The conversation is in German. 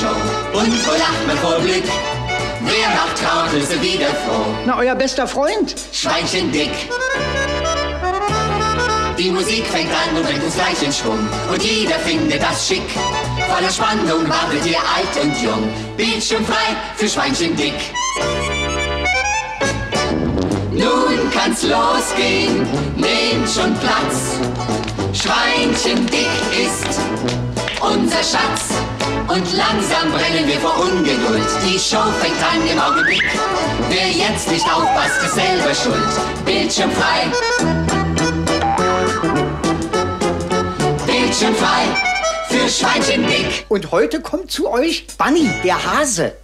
Show. Und wo lacht man vor Glück? Wer macht Trauergrüße wieder froh? Na, euer bester Freund. Schweinchen dick. Die Musik fängt an und bringt uns gleich in Schwung. Und jeder findet das schick. Voller Spannung wartet ihr alt und jung. Bildschirmfrei für Schweinchen dick. Nun kann's losgehen, nehmt schon Platz. Schweinchen dick unser Schatz. Und langsam brennen wir vor Ungeduld. Die Show fängt an im Augenblick. Wer jetzt nicht aufpasst, ist selber schuld. Bildschirmfrei. Bildschirmfrei für Schweinchen dick. Und heute kommt zu euch Bunny, der Hase.